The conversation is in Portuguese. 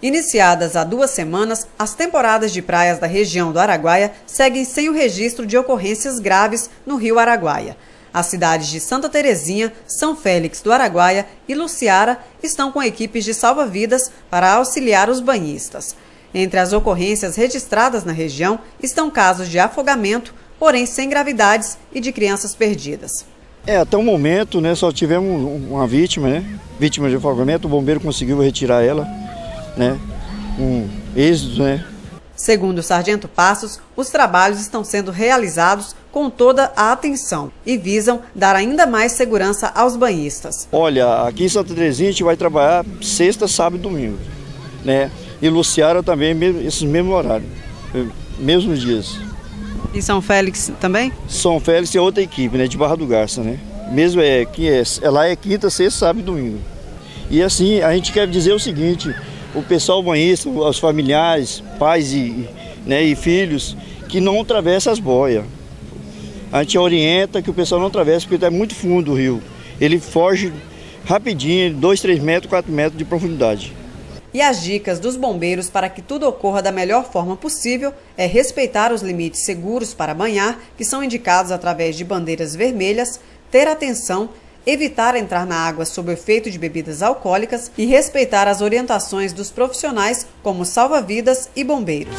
Iniciadas há duas semanas, as temporadas de praias da região do Araguaia seguem sem o registro de ocorrências graves no rio Araguaia. As cidades de Santa Terezinha, São Félix do Araguaia e Luciara estão com equipes de salva-vidas para auxiliar os banhistas. Entre as ocorrências registradas na região estão casos de afogamento, porém sem gravidades e de crianças perdidas. É, até o momento, né, só tivemos uma vítima, né, vítima de afogamento, o bombeiro conseguiu retirar ela, né, um êxito, né. Segundo o Sargento Passos, os trabalhos estão sendo realizados com toda a atenção e visam dar ainda mais segurança aos banhistas. Olha, aqui em Santa Terezinha a gente vai trabalhar sexta, sábado e domingo, né, e Luciara também, esses mesmos horários, mesmos dias. E São Félix também? São Félix é outra equipe, né, de Barra do Garça, né? Mesmo é que é, lá é quinta, sexta, sábado e domingo. E assim, a gente quer dizer o seguinte, o pessoal banhista, os familiares, pais e, né, e filhos, que não atravessam as boias. A gente orienta que o pessoal não atravesse, porque é muito fundo o rio. Ele foge rapidinho, 2, 3 metros, 4 metros de profundidade. E as dicas dos bombeiros para que tudo ocorra da melhor forma possível é respeitar os limites seguros para banhar, que são indicados através de bandeiras vermelhas, ter atenção, evitar entrar na água sob o efeito de bebidas alcoólicas e respeitar as orientações dos profissionais como salva-vidas e bombeiros.